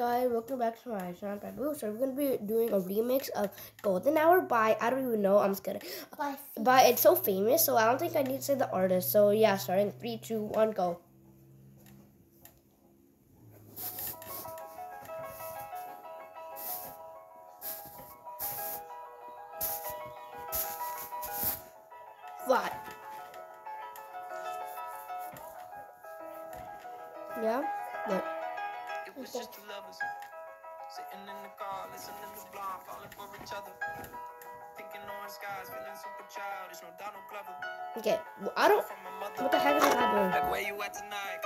guys, welcome back to my channel, Babu. So we're gonna be doing a remix of Golden Hour by I don't even know. I'm just kidding. By But it's so famous, so I don't think I need to say the artist. So yeah, starting three, two, one, go. Yeah. Was just two lovers sitting in the car, listening to Blonde, falling for each other. Thinking orange skies, feeling super childish, no Donald Glover. Okay. well, I don't. From my mother. What the heck is that doing? Like where you at tonight?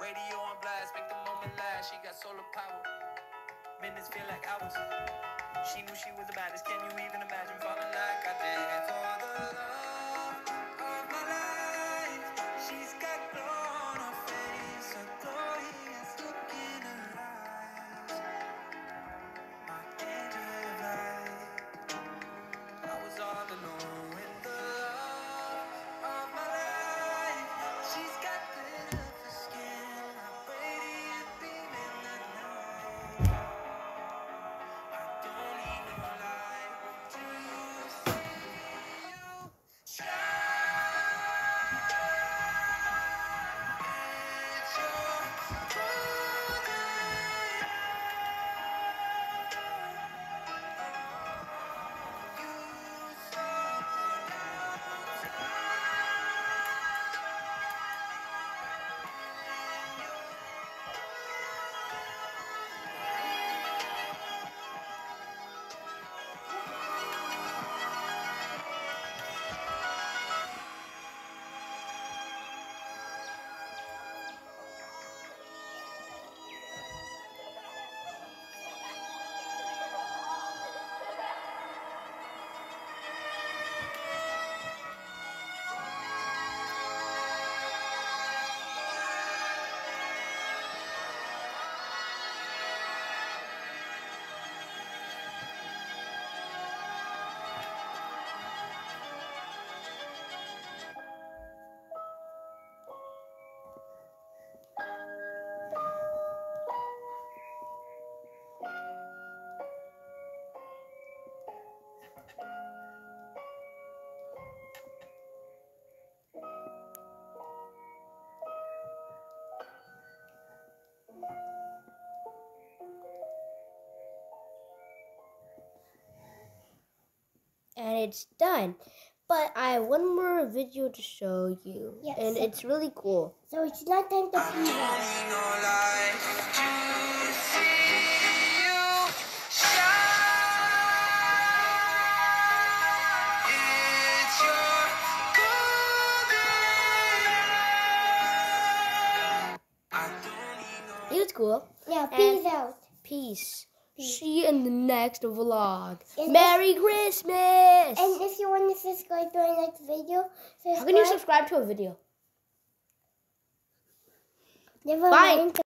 Radio on blast, make the moment last. She got solar power. Minutes feel like hours. She knew she was the baddest. Can you even imagine falling like I did? For the love and it's done. But I have one more video to show you, Yes. and it's really cool. So it's not time to I pee It cool. Yeah, And- peace out. Peace. See you in the next vlog. And Merry Christmas! And if you want to subscribe to our next video, subscribe. How can you subscribe to a video? Never Bye. mind.